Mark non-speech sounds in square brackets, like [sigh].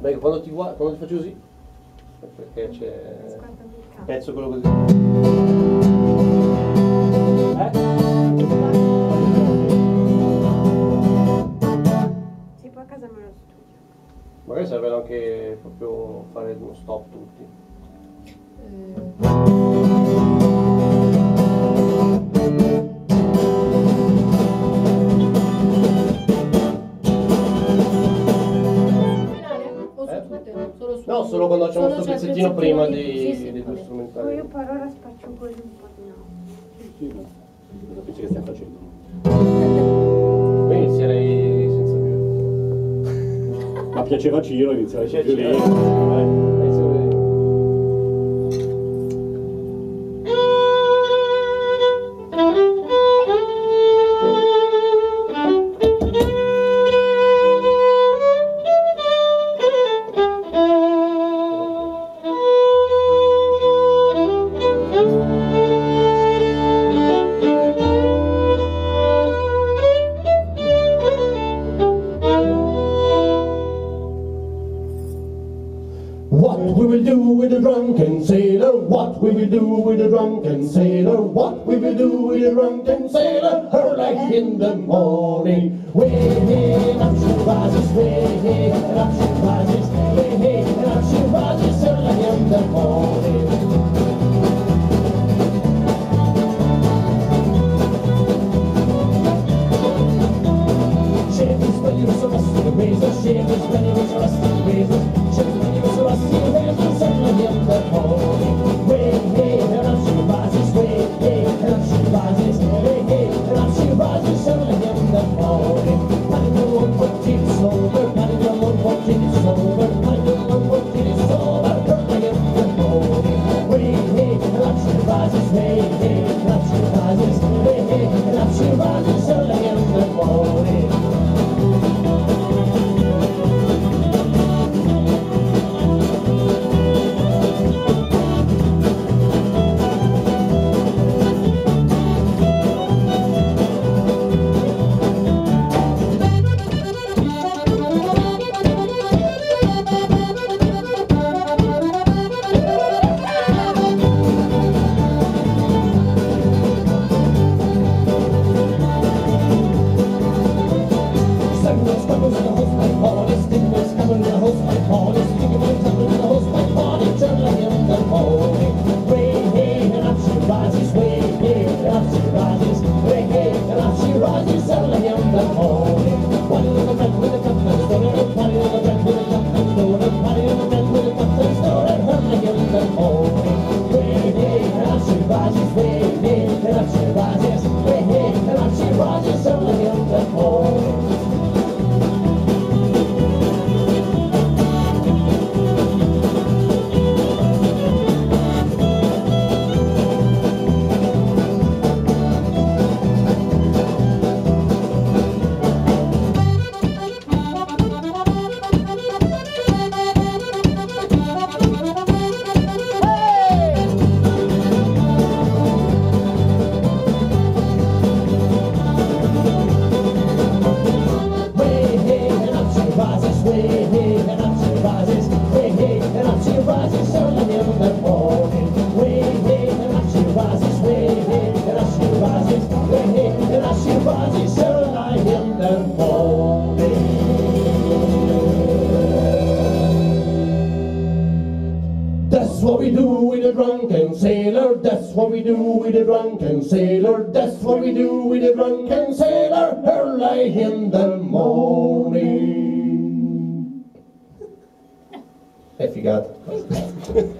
quando ti, quando ti faccio così, perché c'è il pezzo quello così. Eh? Tipo a casa me lo studio. Magari serve anche proprio fare uno stop tutti. Finale? conosce un nostro pezzettino prima di... sì, due strumentali. Io per ora spaccio così un po' di no. Sì, sì, non capisci che stiamo facendo. Beh, inizierei senza più. Ma piaceva Ciro iniziare Ciro. What we will do with a drunken sailor? What we will do with a drunken sailor? What we will do with a drunken sailor? Early in the morning. Way hey, up she rises. Way hey, up she rises. Way hey, up she rises. Up she up That's what we do with a drunken sailor. That's what we do with a drunken sailor. That's what we do with a drunken sailor. Early in the morning. Figata. [laughs] Hai